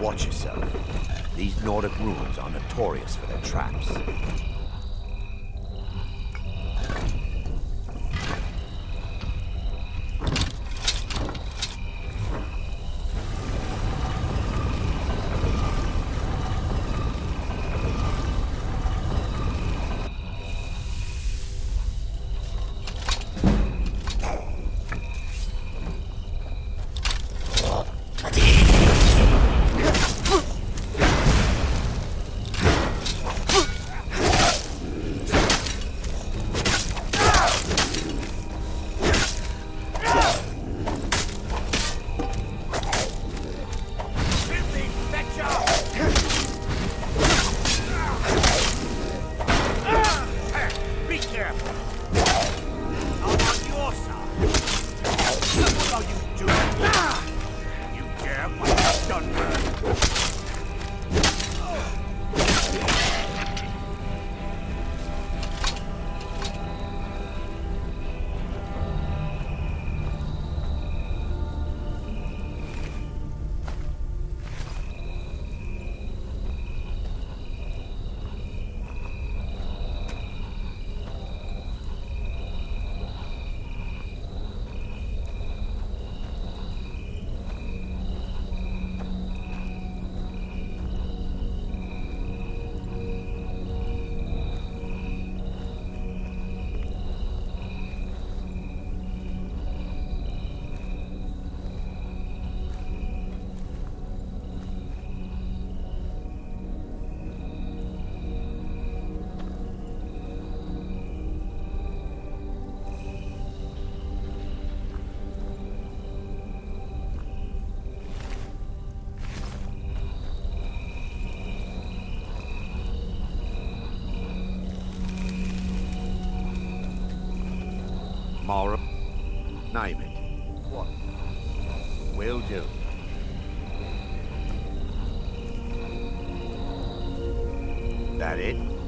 Watch yourself. These Nordic ruins are notorious for their traps. Mara, name it. What? Will do. That it?